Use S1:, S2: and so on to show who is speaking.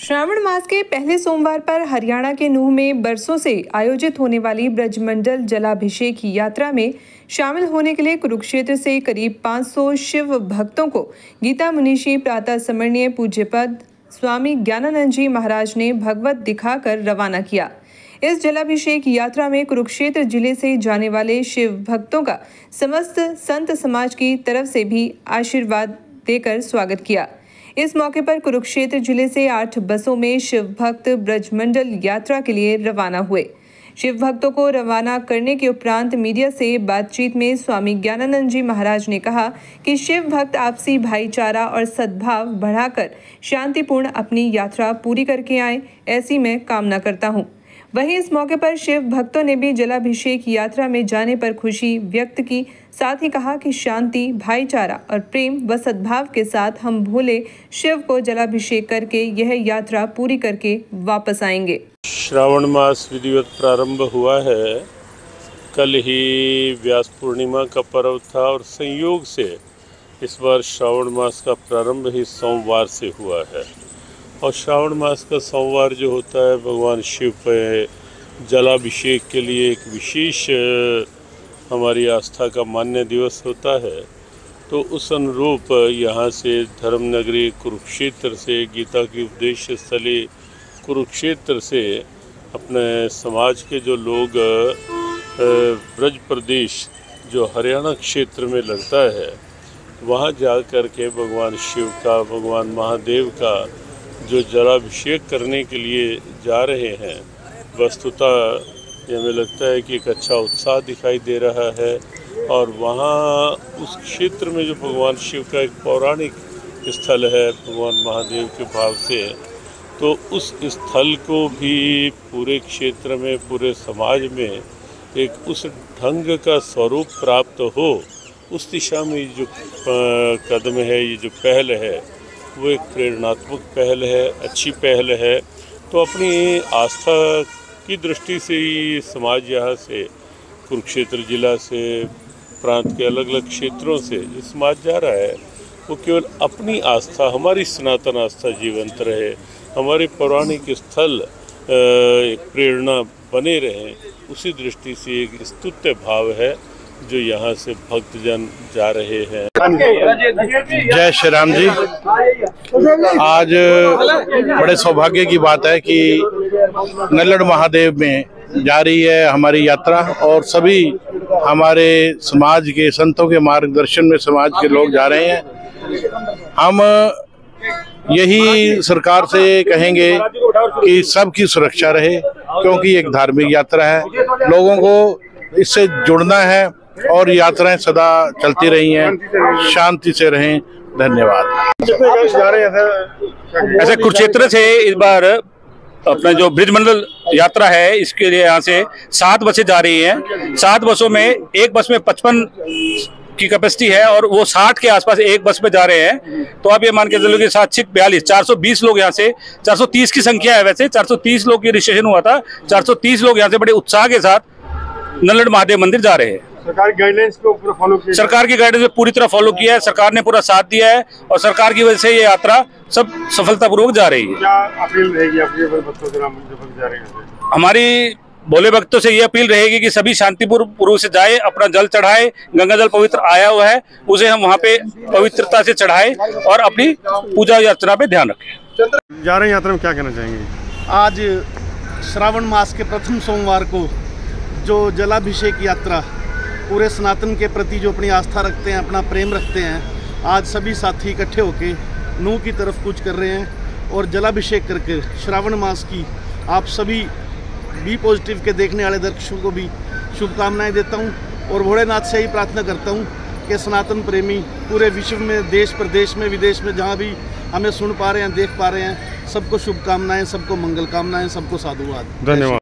S1: श्रावण मास के पहले सोमवार पर हरियाणा के नूह में बरसों से आयोजित होने वाली ब्रजमंडल जलाभिषेक यात्रा में शामिल होने के लिए कुरुक्षेत्र से करीब 500 शिव भक्तों को गीता मुनीषी प्रातः स्मरणीय पूज्य पद, स्वामी ज्ञानानंद जी महाराज ने भगवत दिखाकर रवाना किया। इस जलाभिषेक यात्रा में कुरुक्षेत्र ज़िले से जाने वाले शिव भक्तों का समस्त संत समाज की तरफ़ से भी आशीर्वाद देकर स्वागत किया। इस मौके पर कुरुक्षेत्र ज़िले से आठ बसों में शिव भक्त ब्रजमंडल यात्रा के लिए रवाना हुए। शिव भक्तों को रवाना करने के उपरांत मीडिया से बातचीत में स्वामी ज्ञानानंद जी महाराज ने कहा कि शिव भक्त आपसी भाईचारा और सद्भाव बढ़ाकर शांतिपूर्ण अपनी यात्रा पूरी करके आए, ऐसी मैं कामना करता हूँ। वहीं इस मौके पर शिव भक्तों ने भी जलाभिषेक यात्रा में जाने पर खुशी व्यक्त की। साथ ही कहा कि शांति, भाईचारा और प्रेम व सद्भाव के साथ हम भोले शिव को जलाभिषेक करके यह यात्रा पूरी करके वापस आएँगे।
S2: श्रावण मास विधिवत प्रारंभ हुआ है। कल ही व्यास पूर्णिमा का पर्व था और संयोग से इस बार श्रावण मास का प्रारंभ ही सोमवार से हुआ है। और श्रावण मास का सोमवार जो होता है, भगवान शिव पे जलाभिषेक के लिए एक विशेष हमारी आस्था का मान्य दिवस होता है। तो उस अनुरूप यहाँ से धर्मनगरी कुरुक्षेत्र से, गीता की उपदेश स्थली कुरुक्षेत्र से अपने समाज के जो लोग ब्रज प्रदेश जो हरियाणा क्षेत्र में लगता है, वहाँ जा कर के भगवान शिव का, भगवान महादेव का जो जलाभिषेक करने के लिए जा रहे हैं, वस्तुतः हमें लगता है कि एक अच्छा उत्साह दिखाई दे रहा है और वहाँ उस क्षेत्र में जो भगवान शिव का एक पौराणिक स्थल है, भगवान महादेव के भाव से तो उस स्थल को भी पूरे क्षेत्र में, पूरे समाज में एक उस ढंग का स्वरूप प्राप्त हो, उस दिशा में ये जो कदम है, ये जो पहल है वो एक प्रेरणात्मक पहल है, अच्छी पहल है। तो अपनी आस्था की दृष्टि से ही समाज यहाँ से, कुरुक्षेत्र जिला से, प्रांत के अलग अलग क्षेत्रों से जो समाज जा रहा है, वो केवल अपनी आस्था, हमारी सनातन आस्था जीवंत रहे। हमारे पौराणिक स्थल एक प्रेरणा बने रहें, उसी दृष्टि से एक स्तुत्य भाव है, जो यहाँ से भक्तजन जा रहे हैं।
S3: जय श्री राम जी। आज बड़े सौभाग्य की बात है कि नल्लड़ महादेव में जा रही है हमारी यात्रा और सभी हमारे समाज के, संतों के मार्गदर्शन में समाज के लोग जा रहे हैं। हम यही सरकार से कहेंगे कि सबकी सुरक्षा रहे, क्योंकि एक धार्मिक यात्रा है। लोगों को इससे जुड़ना है और यात्राएँ सदा चलती रही हैं। शांति से रहें। धन्यवाद।
S4: ऐसे कुरुक्षेत्र से इस बार अपना जो ब्रिज मंडल यात्रा है इसके लिए यहाँ से सात बसें जा रही हैं। सात बसों में एक बस में पचपन की कैपेसिटी है और वो साठ के आसपास एक बस में जा रहे हैं। तो आप ये मान के चलो कि सात छिक बयालीस चार सौ बीस लोग यहाँ से चार सौ तीस की संख्या है वैसे चार सौ तीस लोग की रजिस्ट्रेशन हुआ था चार सौ तीस लोग यहाँ से बड़े उत्साह के साथ नल्लड़ महादेव मंदिर जा रहे हैं।
S5: सरकार गाइडलाइंस को पूरा फॉलो किया
S4: सरकार की गाइडेंस में पूरी तरह फॉलो किया है सरकार ने पूरा साथ दिया है और सरकार की वजह से ये यात्रा सब सफलतापूर्वक जा रही है।
S5: क्या अपील रहेगी आपके हैं?
S4: हमारी भोले भक्तों से ये अपील रहेगी कि सभी शांतिपूर्व पूर्व से जाए अपना जल चढ़ाए गंगा जल पवित्र आया हुआ है उसे हम वहाँ पे पवित्रता से चढ़ाए और अपनी पूजा यात्रा पे ध्यान रखें।
S5: जा रहे यात्रा में क्या कहना चाहेंगे?
S6: आज श्रावण मास के प्रथम सोमवार को जो जलाभिषेक यात्रा पूरे सनातन के प्रति जो अपनी आस्था रखते हैं, अपना प्रेम रखते हैं, आज सभी साथी इकट्ठे होकर नू की तरफ़ कुछ कर रहे हैं और जलाभिषेक करके श्रावण मास की आप सभी बी पॉजिटिव के देखने वाले दर्शकों को भी शुभकामनाएँ देता हूँ और भोलेनाथ से ही प्रार्थना करता हूँ कि सनातन प्रेमी पूरे विश्व में, देश प्रदेश में, विदेश में जहाँ भी हमें सुन पा रहे हैं, देख पा रहे हैं, सबको शुभकामनाएँ, सबको मंगल कामनाएँ, सबको साधुवाद।
S5: धन्यवाद।